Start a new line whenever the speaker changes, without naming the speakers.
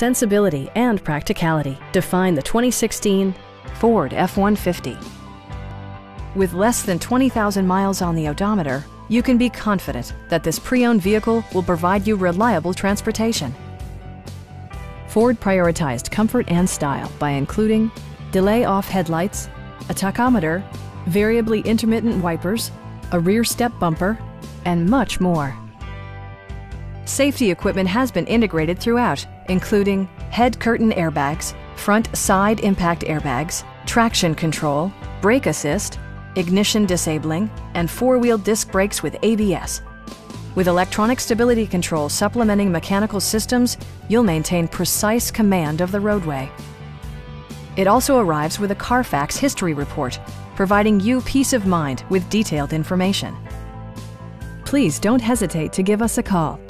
sensibility and practicality define the 2016 Ford F-150. With less than 20,000 miles on the odometer, you can be confident that this pre-owned vehicle will provide you reliable transportation. Ford prioritized comfort and style by including delay off headlights, a tachometer, variably intermittent wipers, a rear step bumper, and much more. Safety equipment has been integrated throughout, including head curtain airbags, front side impact airbags, traction control, brake assist, ignition disabling, and four-wheel disc brakes with ABS. With electronic stability control supplementing mechanical systems, you'll maintain precise command of the roadway. It also arrives with a Carfax history report, providing you peace of mind with detailed information. Please don't hesitate to give us a call